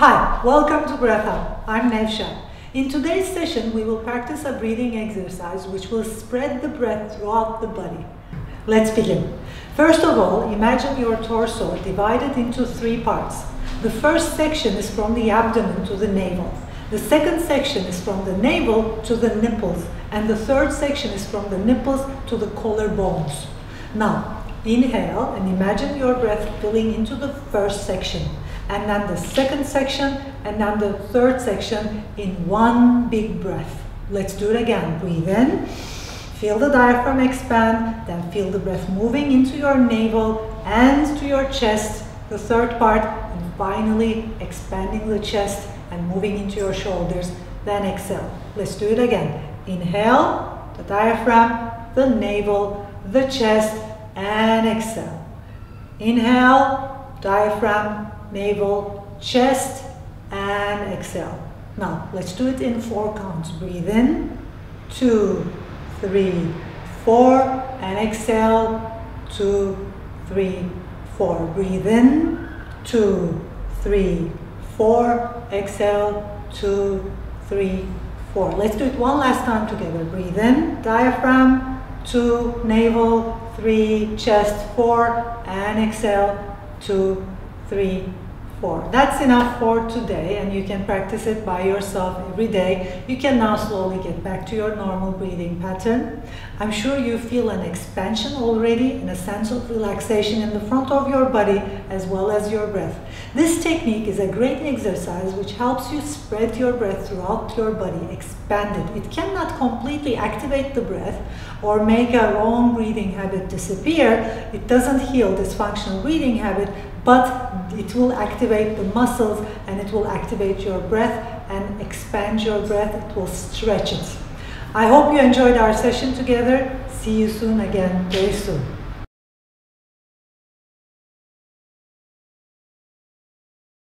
Hi, welcome to Breath Hub. I'm Nevsah. In today's session, we will practice a breathing exercise which will spread the breath throughout the body. Let's begin. First of all, imagine your torso divided into three parts. The first section is from the abdomen to the navel. The second section is from the navel to the nipples. And the third section is from the nipples to the collarbones. Now, inhale and imagine your breath filling into the first section and then the second section, and then the third section in one big breath. Let's do it again. Breathe in, feel the diaphragm expand, then feel the breath moving into your navel and to your chest, the third part, and finally expanding the chest and moving into your shoulders. Then exhale. Let's do it again. Inhale, the diaphragm, the navel, the chest, and exhale. Inhale, diaphragm, navel, chest, and exhale. Now, let's do it in four counts. Breathe in, two, three, four, and exhale, two, three, four. Breathe in, two, three, four, exhale, two, three, four. Let's do it one last time together. Breathe in, diaphragm, two, navel, three, chest, four, and exhale, two, three, four. That's enough for today and you can practice it by yourself every day. You can now slowly get back to your normal breathing pattern. I'm sure you feel an expansion already and a sense of relaxation in the front of your body as well as your breath. This technique is a great exercise which helps you spread your breath throughout your body, expand it. It cannot completely activate the breath or make a wrong breathing habit disappear. It doesn't heal dysfunctional breathing habit, but it will activate the muscles and it will activate your breath and expand your breath. It will stretch it. I hope you enjoyed our session together. See you soon again, very soon.